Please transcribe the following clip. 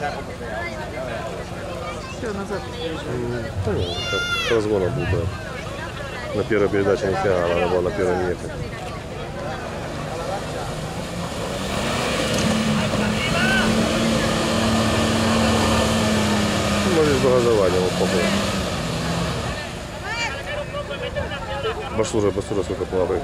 Все, назад. М, ну, Да нет, с разгона был, да. На первой передаче не тягала, она была на первой не ехать. Ну, Может, с багажеванием упаковка. Башлужа, башлужа сколько плавает.